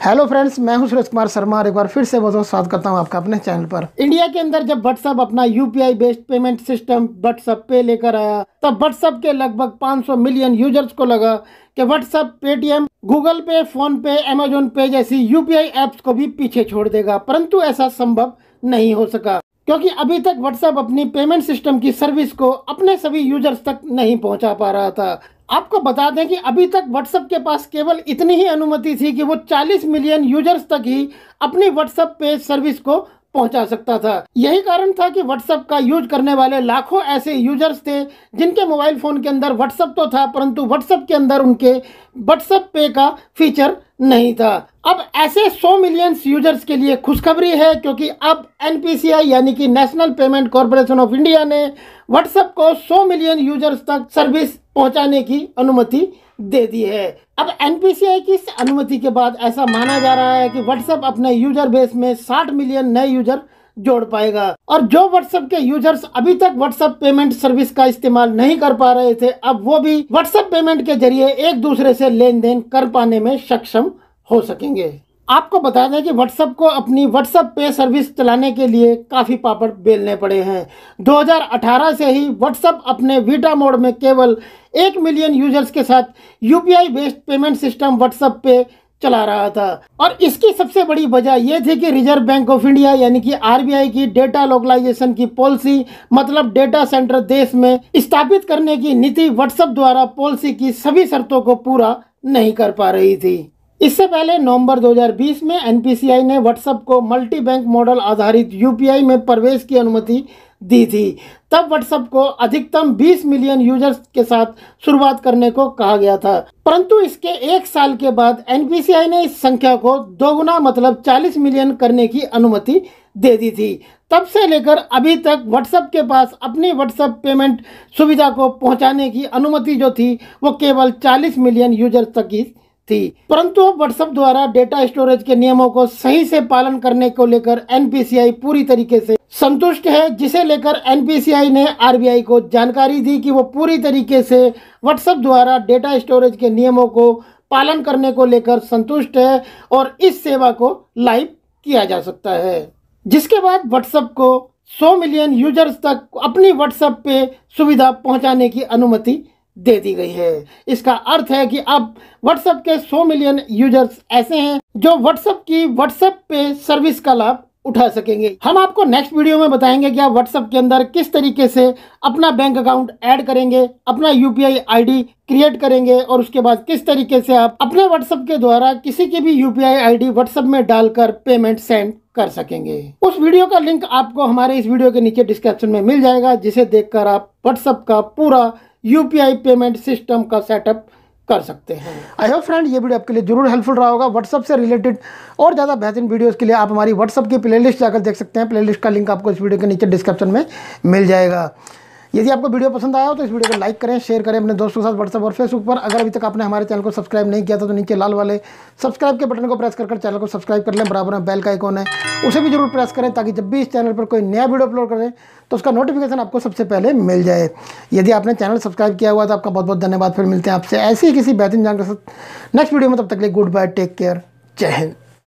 Hello friends मैं हूँ सुरेश कुमार शर्मा और एक बार फिर से बहुत बहुत स्वागत करता हूँ आपका अपने चैनल पर। इंडिया के अंदर जब व्हाट्सअप अपना UPI based payment system WhatsApp Pay लेकर आया, तब व्हाट्सअप के लगभग 500 मिलियन यूज़र्स को लगा कि WhatsApp Paytm Google Pay PhonePe Amazon Pay जैसी यूपीआई एप्स को भी पीछे छोड़ देगा, परंतु ऐसा संभव नहीं हो सका। क्योंकि अभी तक व्हाट्सएप अपनी पेमेंट सिस्टम की सर्विस को अपने सभी यूज़र्स तक नहीं पहुँचा पा रहा था। आपको बता दें कि अभी तक व्हाट्सएप के पास केवल इतनी ही अनुमति थी कि वो 40 मिलियन यूज़र्स तक ही अपनी व्हाट्सएप पे सर्विस को पहुँचा सकता था। यही कारण था कि व्हाट्सएप का यूज़ करने वाले लाखों ऐसे यूज़र्स थे जिनके मोबाइल फ़ोन के अंदर व्हाट्सएप तो था, परंतु व्हाट्सएप के अंदर उनके व्हाट्सएप पे का फीचर नहीं था। अब ऐसे 100 मिलियन यूज़र्स के लिए खुशखबरी है क्योंकि अब एनपीसीआई यानी कि national payment corporation of India ने व्हाट्सएप को 100 मिलियन यूज़र्स तक सर्विस पहुँचाने की अनुमति दे दी है। अब एन की इस अनुमति के बाद ऐसा माना जा रहा है कि व्हाट्सएप अपने यूज़र बेस में 60 मिलियन नए यूज़र जोड़ पाएगा। और जो व्हाट्सएप के यूज़र्स अभी तक व्हाट्सएप पेमेंट सर्विस का इस्तेमाल नहीं कर पा रहे थे, अब वो भी व्हाट्सएप पेमेंट के ज़रिए एक दूसरे से लेन देन कर पाने में सक्षम हो सकेंगे। आपको बता दें कि व्हाट्सएप को अपनी व्हाट्सएप पे सर्विस चलाने के लिए काफ़ी पापड़ बेलने पड़े हैं। 2018 से ही व्हाट्सएप अपने वीटा मोड में केवल एक मिलियन यूज़र्स के साथ UPI based payment system WhatsApp पे चला रहा था। और इसकी सबसे बड़ी वजह यह थी कि रिज़र्व बैंक ऑफ़ इंडिया यानी कि आरबीआई की डेटा लोकलाइजेशन की पॉलिसी मतलब डेटा सेंटर देश में स्थापित करने की नीति व्हाट्सएप द्वारा पॉलिसी की सभी शर्तों को पूरा नहीं कर पा रही थी। इससे पहले नवंबर 2020 में एनपीसीआई ने व्हाट्सएप को मल्टी बैंक मॉडल आधारित यूपीआई में प्रवेश की अनुमति दी थी। तब व्हाट्सएप को अधिकतम 20 मिलियन यूज़र्स के साथ शुरुआत करने को कहा गया था। परंतु इसके एक साल के बाद एनपीसीआई ने इस संख्या को दोगुना मतलब 40 मिलियन करने की अनुमति दे दी थी। तब से लेकर अभी तक व्हाट्सएप के पास अपनी व्हाट्सएप पेमेंट सुविधा को पहुँचाने की अनुमति जो थी, वो केवल 40 मिलियन यूज़र्स तक ही थी। परंतु व्हाट्सएप द्वारा डेटा स्टोरेज के नियमों को सही से पालन करने को लेकर एनपीसीआई पूरी तरीके से संतुष्ट है, जिसे लेकर एनपीसीआई ने आरबीआई को जानकारी दी कि वो पूरी तरीके से व्हाट्सएप द्वारा डेटा स्टोरेज के नियमों को पालन करने को लेकर संतुष्ट है और इस सेवा को लाइव किया जा सकता है। जिसके बाद व्हाट्सएप को 100 मिलियन यूज़र्स तक अपनी व्हाट्सएप पे सुविधा पहुँचाने की अनुमति दे दी गई है। इसका अर्थ है कि अब व्हाट्सएप के 100 मिलियन यूज़र्स ऐसे हैं जो व्हाट्सएप की व्हाट्सएप पे सर्विस का लाभ उठा सकेंगे। हम आपको नेक्स्ट वीडियो में बताएँगे कि आप व्हाट्सएप के अंदर किस तरीके से अपना बैंक अकाउंट ऐड करेंगे, अपना यूपीआई आईडी क्रिएट करेंगे और उसके बाद किस तरीके से आप अपने व्हाट्सएप के द्वारा किसी की भी यूपीआई आईडी व्हाट्सएप में डालकर पेमेंट सेंड कर सकेंगे। उस वीडियो का लिंक आपको हमारे इस वीडियो के नीचे डिस्क्रिप्शन में मिल जाएगा, जिसे देखकर आप व्हाट्सएप का पूरा यूपीआई पेमेंट सिस्टम का सेटअप कर सकते हैं। आई होप फ्रेंड ये वीडियो आपके लिए ज़रूर हेल्पफुल रहा होगा। व्हाट्सअप से रिलेटेड और ज़्यादा बेहतरीन वीडियोस के लिए आप हमारी व्हाट्सअप की प्लेलिस्ट जाकर देख सकते हैं। प्लेलिस्ट का लिंक आपको इस वीडियो के नीचे डिस्क्रिप्शन में मिल जाएगा। यदि आपको वीडियो पसंद आया हो तो इस वीडियो को लाइक करें शेयर करें अपने दोस्तों के साथ व्हाट्सएप और फेसबुक पर। अगर अभी तक आपने हमारे चैनल को सब्सक्राइब नहीं किया था तो नीचे लाल वाले सब्सक्राइब के बटन को प्रेस कर चैनल को सब्सक्राइब कर लें। बराबर में बेल का आइकॉन है, उसे भी ज़रूर प्रेस करें ताकि जब भी इस चैनल पर कोई नया वीडियो अपलोड करें तो उसका नोटिफिकेशन आपको सबसे पहले मिल जाए। यदि आपने चैनल सब्सक्राइब किया हुआ तो आपका बहुत बहुत धन्यवाद। फिर मिलते हैं आपसे ऐसे ही किसी बेहतरीन जानकारी नेक्स्ट वीडियो में तब तक लिए गुड बाय टेक केयर जय हिंद।